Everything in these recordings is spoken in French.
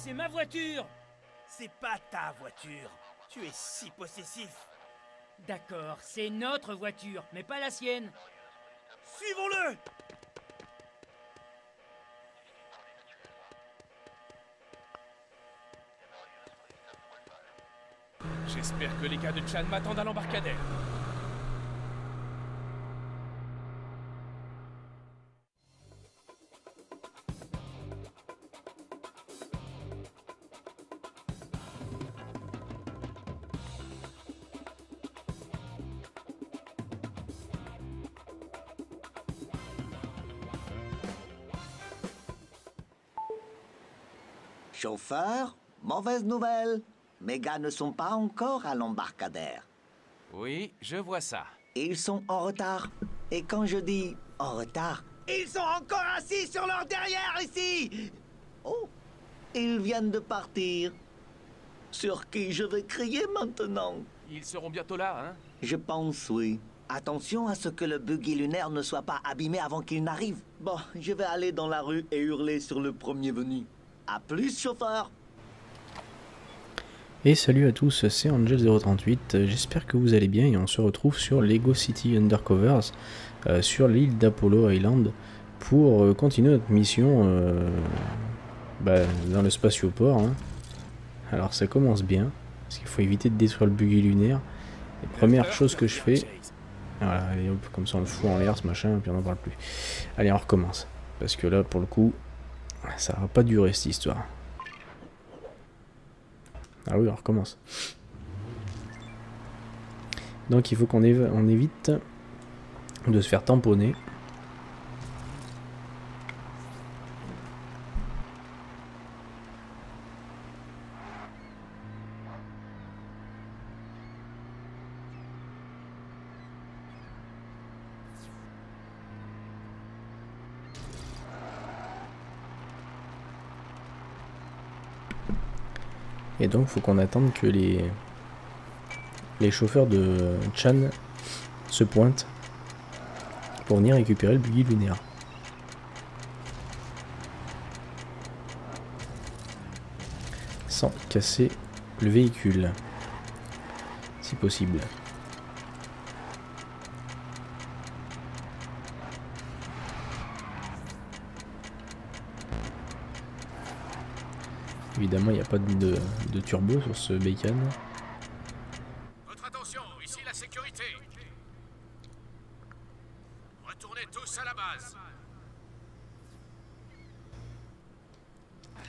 C'est ma voiture C'est pas ta voiture. Tu es si possessif. D'accord, c'est notre voiture, mais pas la sienne. Suivons-le J'espère que les gars de Chan m'attendent à l'embarcadère. Chauffeur, mauvaise nouvelle. Mes gars ne sont pas encore à l'embarcadère. Oui, je vois ça. Ils sont en retard. Et quand je dis en retard, ils sont encore assis sur leur derrière ici. Oh, ils viennent de partir. Sur qui je vais crier maintenant? Ils seront bientôt là, hein? Je pense oui. Attention à ce que le buggy lunaire ne soit pas abîmé avant qu'il n'arrive. Bon, je vais aller dans la rue et hurler sur le premier venu. À plus, chauffeur Et salut à tous, c'est Angel038, j'espère que vous allez bien et on se retrouve sur Lego City Undercovers euh, sur l'île d'Apollo Island pour euh, continuer notre mission euh, bah, dans le spatioport. Hein. Alors ça commence bien, parce qu'il faut éviter de détruire le buggy lunaire. Et première chose que je fais, voilà, allez hop, comme ça on le fout en l'air ce machin, puis on n'en parle plus. Allez, on recommence, parce que là pour le coup, ça va pas durer cette histoire. Ah oui, on recommence. Donc il faut qu'on év on évite de se faire tamponner. Et donc faut qu'on attende que les, les chauffeurs de Chan se pointent pour venir récupérer le buggy lunaire. Sans casser le véhicule, si possible. Évidemment, il n'y a pas de, de turbo sur ce bacon. Votre attention, ici la sécurité. Retournez tous à la base.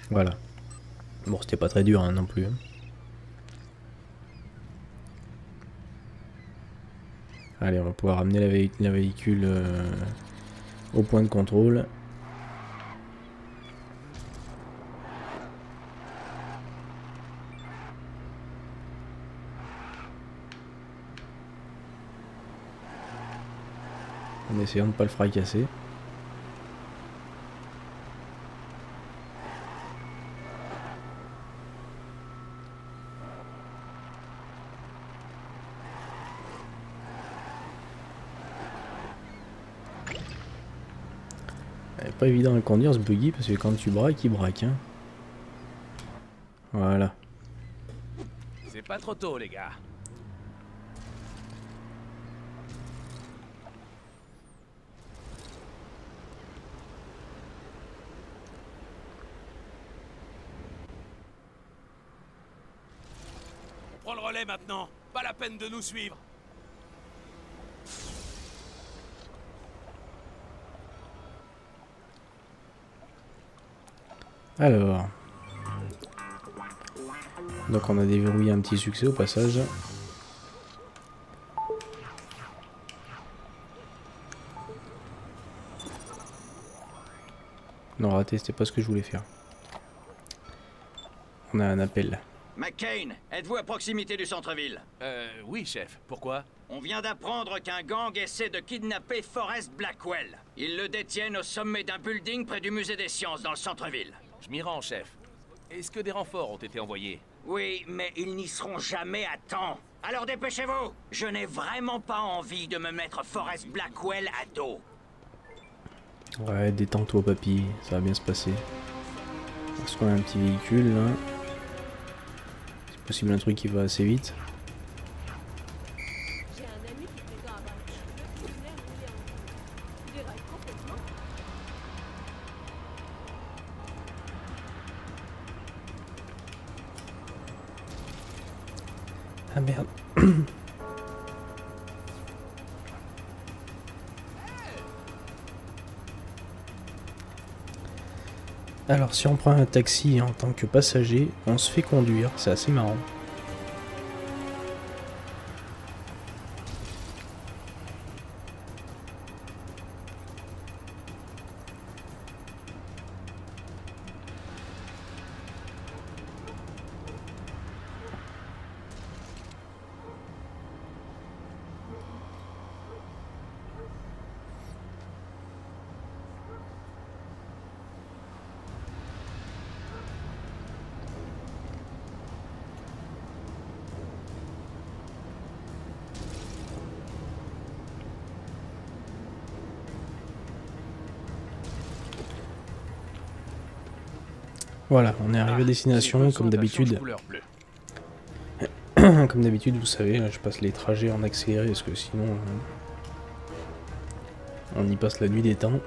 Voilà. Bon, c'était pas très dur hein, non plus. Allez, on va pouvoir amener la véhicule euh, au point de contrôle. Essayant de pas le fracasser. Pas évident à conduire ce buggy parce que quand tu braques, il braque. Hein. Voilà. C'est pas trop tôt, les gars. Le relais maintenant. Pas la peine de nous suivre. Alors. Donc on a déverrouillé un petit succès au passage. Non raté, c'était pas ce que je voulais faire. On a un appel. McCain, êtes-vous à proximité du centre-ville? Euh, oui, chef. Pourquoi? On vient d'apprendre qu'un gang essaie de kidnapper Forrest Blackwell. Ils le détiennent au sommet d'un building près du musée des sciences dans le centre-ville. Je m'y rends, chef. Est-ce que des renforts ont été envoyés? Oui, mais ils n'y seront jamais à temps. Alors dépêchez-vous Je n'ai vraiment pas envie de me mettre Forrest Blackwell à dos. Ouais, détends-toi papy, ça va bien se passer. Est-ce qu'on a un petit véhicule là possible un truc qui va assez vite. J'ai un Alors si on prend un taxi en tant que passager, on se fait conduire, c'est assez marrant. Voilà, on est arrivé à destination comme d'habitude. Comme d'habitude, vous savez, là, je passe les trajets en accéléré parce que sinon euh, on y passe la nuit des temps.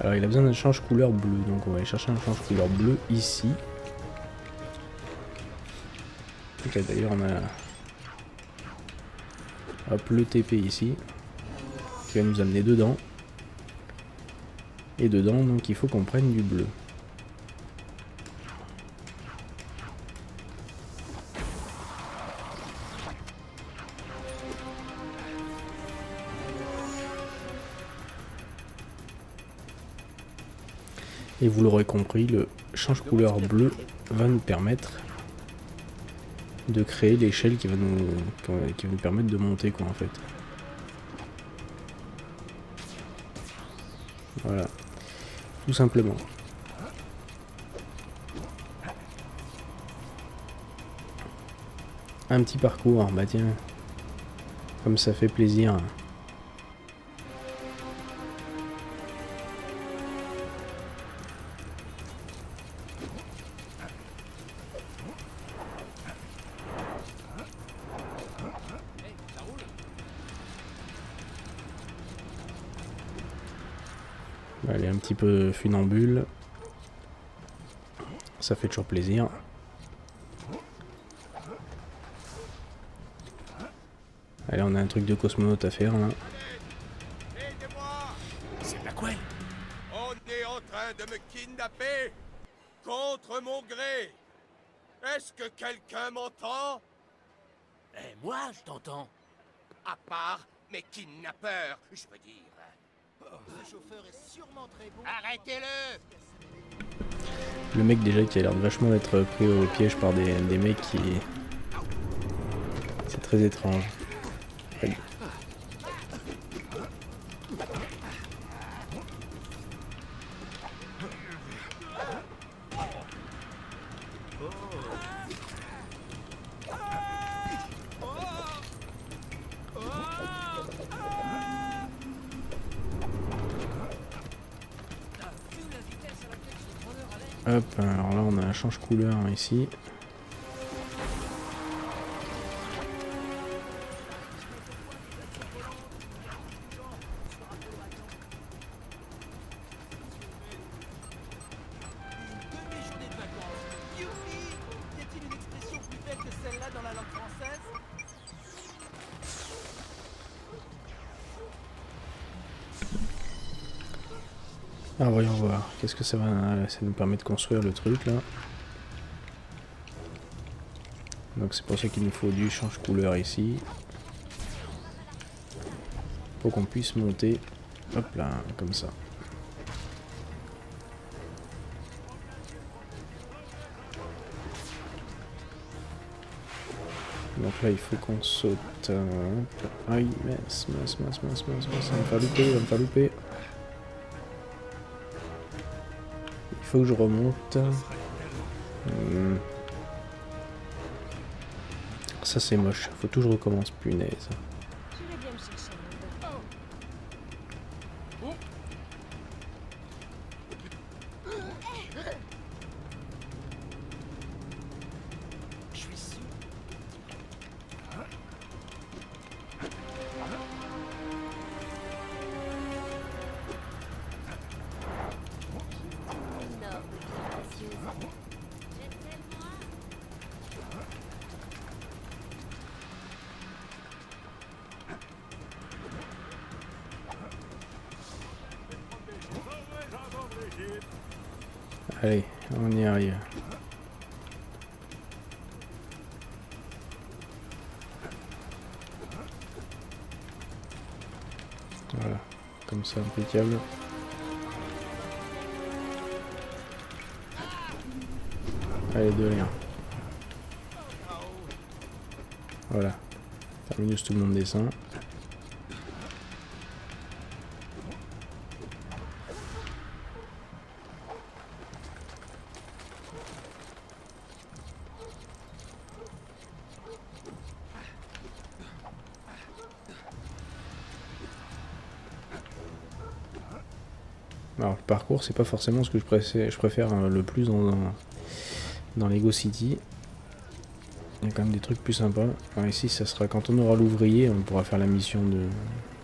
Alors il a besoin d'un change couleur bleu, donc on va aller chercher un change couleur bleu ici. D'ailleurs on a hop, le TP ici qui va nous amener dedans. Et dedans, donc il faut qu'on prenne du bleu. Vous l'aurez compris, le change couleur bleu va nous permettre de créer l'échelle qui va nous qui va nous permettre de monter quoi en fait. Voilà. Tout simplement. Un petit parcours, bah tiens. Comme ça fait plaisir. Elle est un petit peu funambule. Ça fait toujours plaisir. Allez, on a un truc de cosmonaute à faire là. Aidez-moi C'est Blackwell. On est en train de me kidnapper contre mon gré. Est-ce que quelqu'un m'entend? Eh, moi, je t'entends. À part mes kidnappeurs, je veux dire. Ce chauffeur est sûrement très bon. Arrêtez-le Le mec déjà qui a l'air de vachement d'être pris au piège par des, des mecs qui... C'est très étrange. Alors là on a un change couleur ici. Que ça va ça nous permet de construire le truc là. Donc c'est pour ça qu'il nous faut du change couleur ici. Pour qu'on puisse monter, hop là, comme ça. Donc là il faut qu'on saute. euh. Aïe, mince, mince, mince, mince, mince, ça va me faire louper, ça va me louper. Faut que je remonte. Hmm. Ça c'est moche, faut tout que je recommence, punaise. Allez, on y arrive. Voilà, comme ça, impeccable. Allez, de rien. Voilà. Terminus, tout le monde descend. Alors, le parcours, c'est pas forcément ce que je préfère, je préfère euh, le plus dans, dans, Lego City. Il y a quand même des trucs plus sympas. Alors ici, ça sera quand on aura l'ouvrier, on pourra faire la mission de,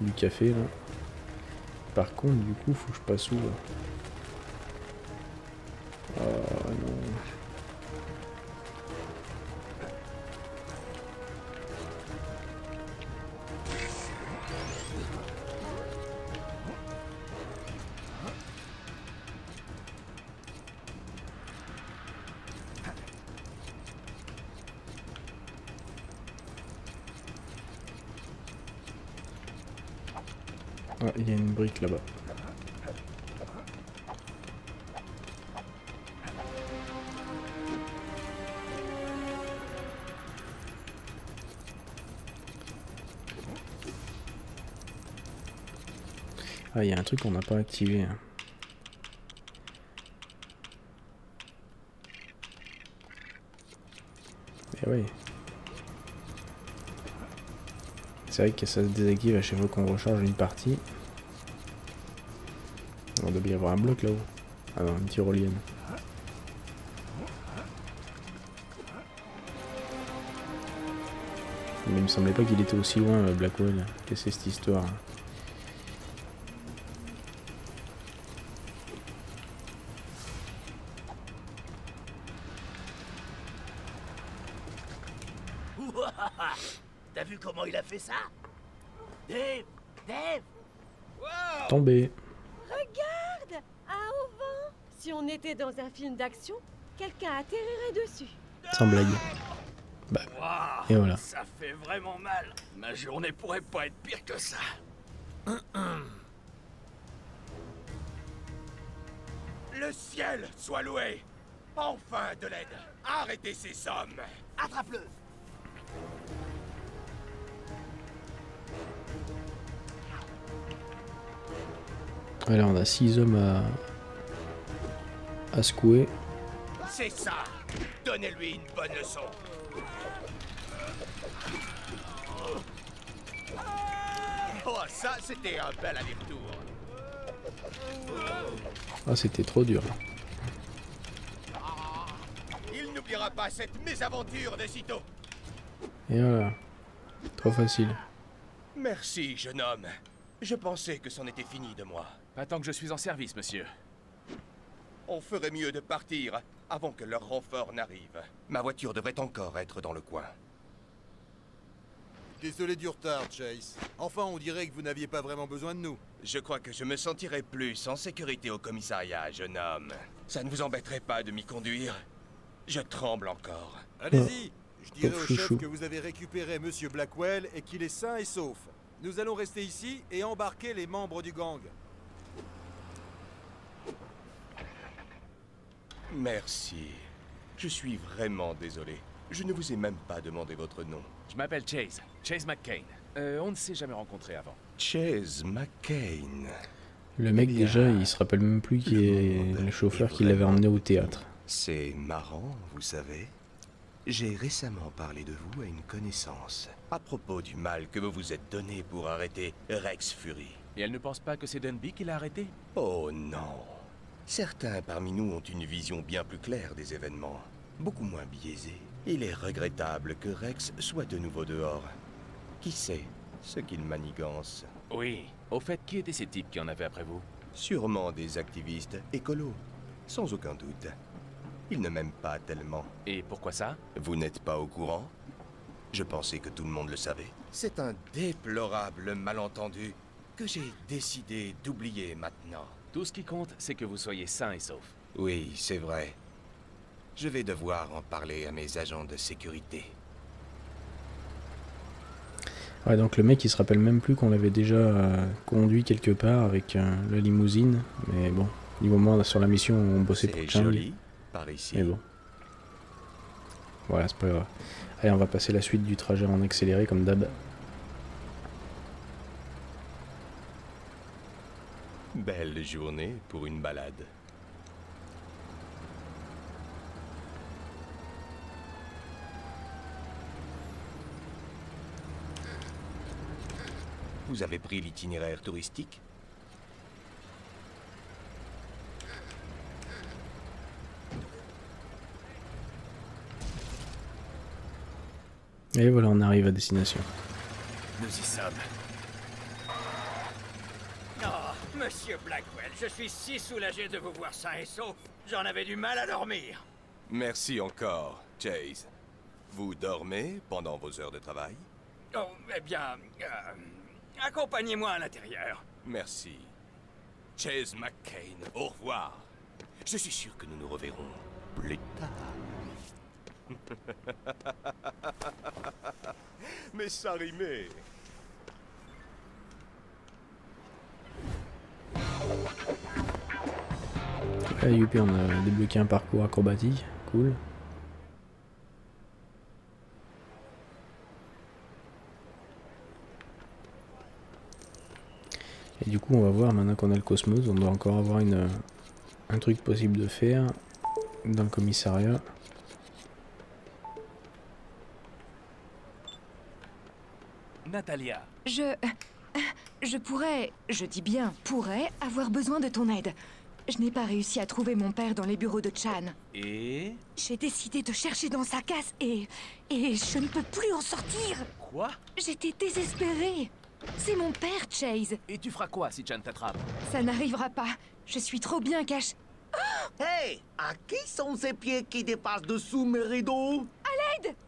du café. Par contre, du coup, faut que je passe où Ah, il y a une brique là-bas. Ah, il y a un truc qu'on n'a pas activé. hein. Eh oui. C'est vrai que ça se désactive à chaque fois qu'on recharge une partie. On doit y avoir un bloc là-haut. Ah non, une tyrolienne. Mais il me semblait pas qu'il était aussi loin, euh, Blackwell. Qu'est-ce que c'est cette histoire ça Dave Dave Tombé. Regarde Un auvent Si on était dans un film d'action, quelqu'un atterrirait dessus. Sans blague. Bah, et voilà. Ça fait vraiment mal. Ma journée pourrait pas être pire que ça. Le ciel soit loué Enfin de l'aide Arrêtez ces hommes Attrape-le Voilà, on a 6 hommes à, à secouer. C'est ça Donnez-lui une bonne leçon Oh, ça, c'était un bel aller-retour Ah, c'était trop dur. Il n'oubliera pas cette mésaventure de sitôt Et voilà. Trop facile. Merci, jeune homme. Je pensais que c'en était fini de moi. Pas tant que je suis en service, monsieur. On ferait mieux de partir avant que leur renfort n'arrive. Ma voiture devrait encore être dans le coin. Désolé du retard, Chase. Enfin, on dirait que vous n'aviez pas vraiment besoin de nous. Je crois que je me sentirais plus en sécurité au commissariat, jeune homme. Ça ne vous embêterait pas de m'y conduire? Je tremble encore. Allez-y Je dirai au chef que vous avez récupéré Monsieur Blackwell et qu'il est sain et sauf. Nous allons rester ici et embarquer les membres du gang. Merci. Je suis vraiment désolé. Je ne vous ai même pas demandé votre nom. Je m'appelle Chase. Chase McCain. Euh, on ne s'est jamais rencontrés avant. Chase McCain. Le mec, bien, déjà, il se rappelle même plus qui est le chauffeur qui l'avait emmené au théâtre. C'est marrant, vous savez. J'ai récemment parlé de vous à une connaissance. À propos du mal que vous vous êtes donné pour arrêter Rex Fury. Et elle ne pense pas que c'est Dunby qui l'a arrêté? Oh non. Certains parmi nous ont une vision bien plus claire des événements, beaucoup moins biaisée. Il est regrettable que Rex soit de nouveau dehors. Qui sait ce qu'il manigance? Oui. Au fait, qui étaient ces types qui en avaient après vous? Sûrement des activistes écolos, sans aucun doute. Ils ne m'aiment pas tellement. Et pourquoi ça? Vous n'êtes pas au courant? Je pensais que tout le monde le savait. C'est un déplorable malentendu que j'ai décidé d'oublier maintenant. Tout ce qui compte, c'est que vous soyez sain et sauf. Oui, c'est vrai. Je vais devoir en parler à mes agents de sécurité. Ouais, donc le mec il se rappelle même plus qu'on l'avait déjà euh, conduit quelque part avec euh, la limousine. Mais bon, du moment sur la mission où on bossait pour Chang. joli, par ici. Mais bon. Voilà, c'est pas grave. Allez, on va passer la suite du trajet en accéléré comme d'hab. Belle journée pour une balade. Vous avez pris l'itinéraire touristique? Et voilà, on arrive à destination. Nous y sommes. Monsieur Blackwell, je suis si soulagé de vous voir sain et sauf. J'en avais du mal à dormir. Merci encore, Chase. Vous dormez pendant vos heures de travail? Oh, eh bien, euh, accompagnez-moi à l'intérieur. Merci. Chase McCain, au revoir. Je suis sûr que nous nous reverrons plus tard. Mais ça rimait. Ah, youpi, on a débloqué un parcours acrobatique. Cool. Et du coup, on va voir maintenant qu'on a le Cosmos, on doit encore avoir une, un truc possible de faire dans le commissariat. Natalia, Je... Je pourrais, je dis bien pourrais, avoir besoin de ton aide. Je n'ai pas réussi à trouver mon père dans les bureaux de Chan. et... J'ai décidé de chercher dans sa casse et... et je ne peux plus en sortir. Quoi? J'étais désespérée. C'est mon père, Chase. Et tu feras quoi si Chan t'attrape? Ça n'arrivera pas. Je suis trop bien cachée. Hey, à qui sont ces pieds qui dépassent dessous mes rideaux?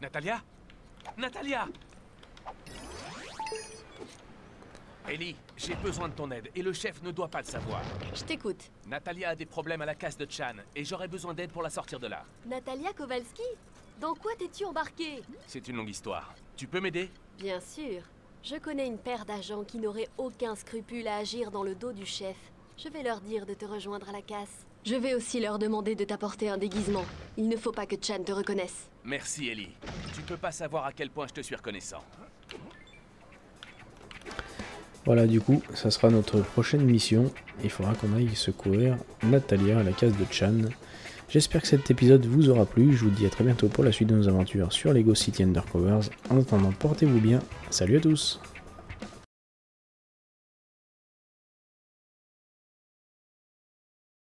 Natalia? Natalia? Ellie, j'ai besoin de ton aide et le chef ne doit pas le savoir. Je t'écoute. Natalia a des problèmes à la casse de Chan et j'aurais besoin d'aide pour la sortir de là. Natalia Kowalski Dans quoi t'es-tu embarqué C'est une longue histoire. Tu peux m'aider? Bien sûr. Je connais une paire d'agents qui n'auraient aucun scrupule à agir dans le dos du chef. Je vais leur dire de te rejoindre à la casse. Je vais aussi leur demander de t'apporter un déguisement. Il ne faut pas que Chan te reconnaisse. Merci Ellie. Tu peux pas savoir à quel point je te suis reconnaissant. Voilà, du coup, ça sera notre prochaine mission. Il faudra qu'on aille secourir Natalia à la case de Chan. J'espère que cet épisode vous aura plu. Je vous dis à très bientôt pour la suite de nos aventures sur Lego City Undercovers. En attendant, portez-vous bien. Salut à tous